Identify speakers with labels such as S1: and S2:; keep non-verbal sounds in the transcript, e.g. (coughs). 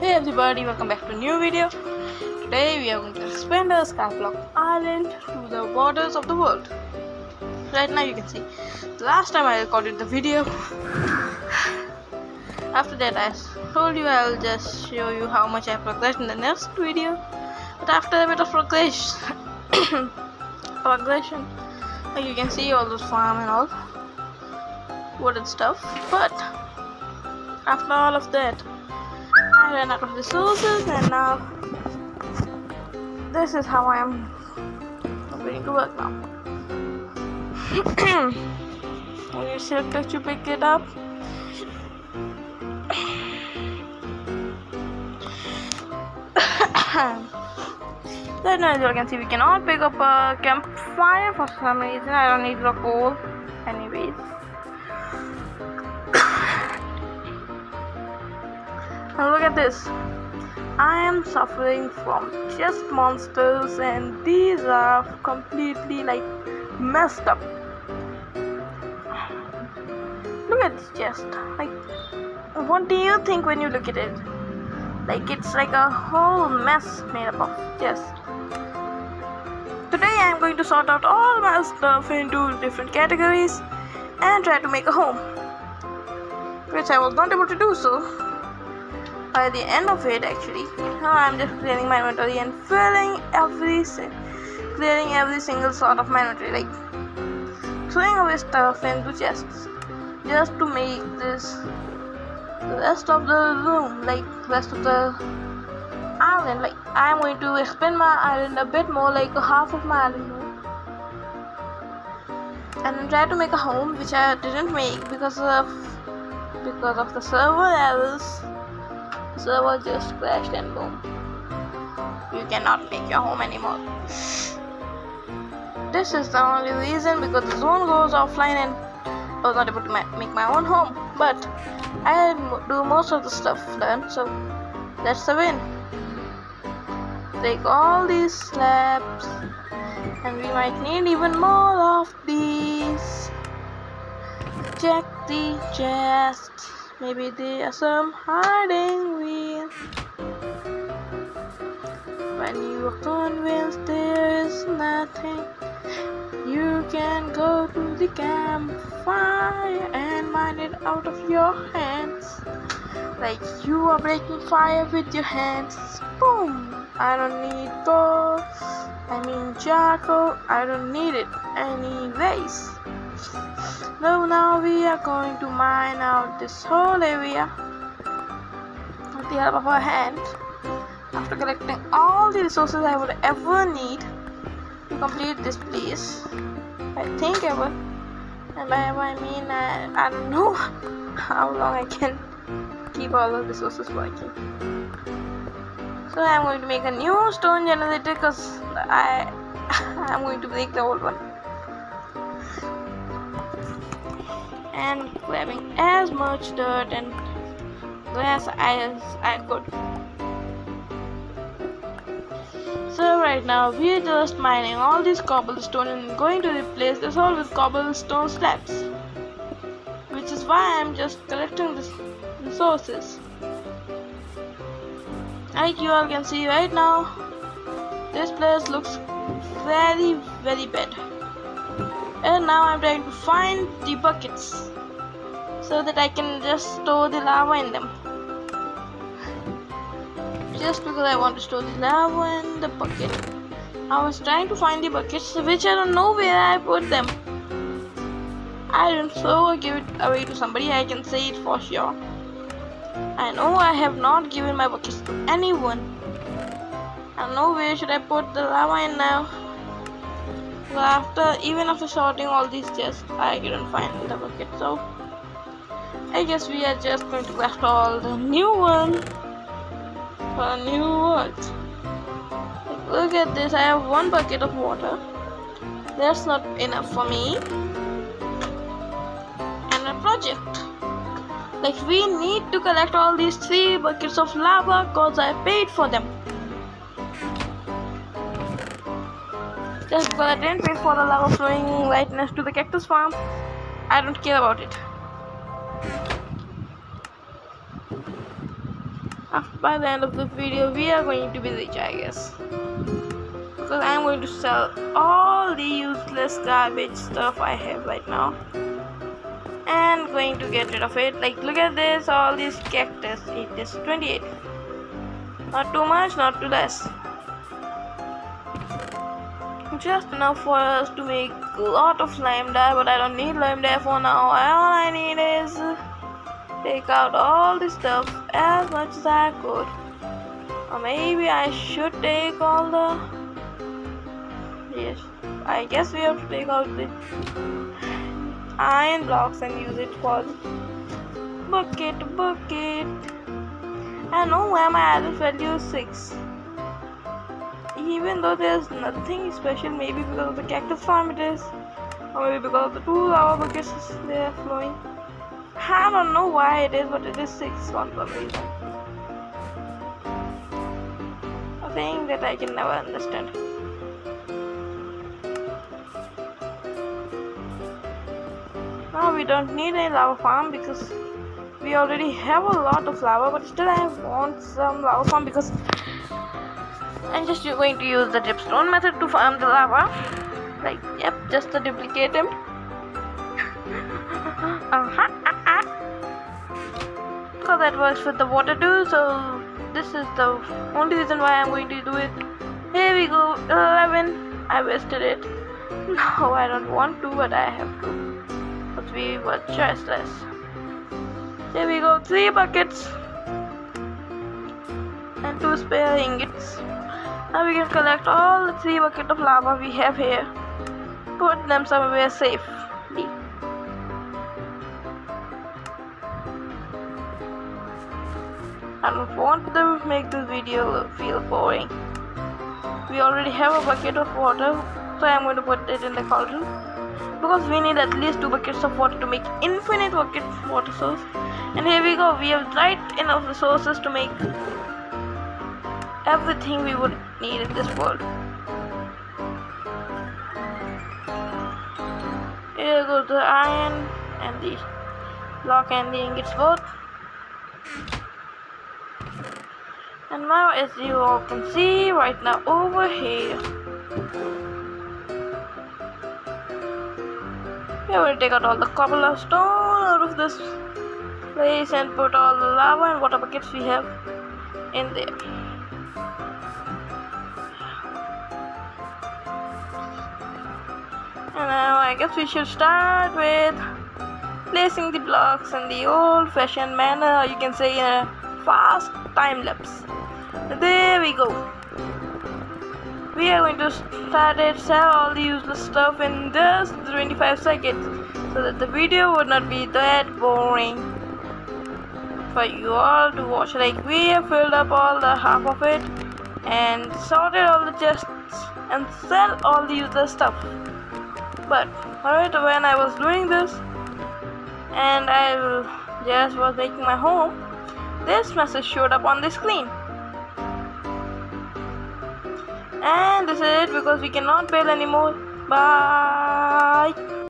S1: Hey everybody, welcome back to a new video. Today we are going to expand our Skyblock Island to the borders of the world. Right now you can see, the last time I recorded the video, after that I told you I'll just show you how much I progressed in the next video. But after a bit of progress, (coughs) progression, like you can see all those farm and all, wooden stuff. But after all of that, I ran out of resources and now this is how I am going to work now. (clears throat) when you select to pick it up, then as you can see we cannot pick up a campfire for some reason. I don't need the coal anyways. Look at this. I am suffering from chest monsters and these are completely like messed up. Look at this chest. Like what do you think when you look at it? Like it's like a whole mess made up of chest. Today I am going to sort out all my stuff into different categories and try to make a home. Which I was not able to do so by the end of it actually. Now i'm just clearing my inventory and filling every clearing every single sort of my inventory like throwing away stuff into chests just to make this the rest of the room like rest of the island. Like i'm going to expand my island a bit more like half of my island and try to make a home which i didn't make because of because of the server errors server just crashed and boom. You cannot make your home anymore. This is the only reason because the zone goes offline and I was not able to make my own home. But I do most of the stuff done so that's the win. Take all these slabs and we might need even more of these. Check the chest maybe there are some hiding when you are convinced there is nothing, you can go to the campfire and mine it out of your hands. Like you are breaking fire with your hands. Boom! I don't need gold. I mean charcoal. I don't need it anyways. So now we are going to mine out this whole area with the help of our hand after collecting all the resources I would ever need to complete this place. I think I would. And by I mean I, I don't know (laughs) how long I can keep all the resources working. So I'm going to make a new stone generator because I (laughs) I'm going to break the old one. And grabbing as much dirt and glass as I could. So right now we are just mining all this cobblestone and going to replace this all with cobblestone slabs. Which is why I'm just collecting the resources. Like you all can see right now, this place looks very very bad. And now I'm trying to find the buckets so that I can just store the lava in them just because I want to store the lava in the bucket. I was trying to find the buckets which I don't know where I put them. I don't or give it away to somebody, I can say it for sure. I know I have not given my buckets to anyone. I don't know where should I put the lava in now. After even after sorting all these chests, I couldn't find the bucket. So I guess we are just going to craft all the new one for new world. Look at this, I have one bucket of water. That's not enough for me. And a project. Like we need to collect all these three buckets of lava because I paid for them. Just because I didn't pay for the lava flowing right next to the cactus farm, I don't care about it. after by the end of the video we are going to be rich I guess. Because I'm going to sell all the useless garbage stuff I have right now. And going to get rid of it. Like look at this all these cactus. It is 28 not too much not too less just enough for us to make a lot of slime dye but I don't need slime dye for now. All I need is take out all the stuff as much as I could. Or maybe I should take all the yes I guess we have to take out the iron blocks and use it for bucket bucket. And know where my added value 6 even though there's nothing special maybe because of the cactus farm it is or maybe because of the two lava buckets they are flowing. I don't know why it is but it is 6 on some reason a thing that I can never understand. Now we don't need any lava farm because we already have a lot of lava but still I want some lava farm because I'm just going to use the dripstone method to farm the lava. Like yep just to duplicate him. Uh-huh (laughs) uh-uh. so that works with the water too. So this is the only reason why I'm going to do it. Here we go 11 I wasted it. (laughs) No I don't want to but I have to. Because we were choiceless. Here we go three buckets and two spare ingots now we can collect all the three buckets of lava we have here. Put them somewhere safely. I don't want to make this video feel boring. We already have a bucket of water, so I'm going to put it in the cauldron. Because we need at least two buckets of water to make infinite bucket water source. And here we go, we have right enough resources to make everything we would need in this world. Here goes the iron and the block and the ingots both. And now as you all can see right now over here. We're to take out all the cobblestone out of this place and put all the lava and water buckets we have in there. And now I guess we should start with placing the blocks in the old fashioned manner, you can say in a fast time lapse. There we go. We are going to start it, sell all the useless stuff in just 25 seconds so that the video would not be that boring for you all to watch. Like we have filled up all the half of it and sorted all the chests and sell all the useless stuff but right when I was doing this and I just was making my home this message showed up on the screen. And this is it because we cannot build anymore. Bye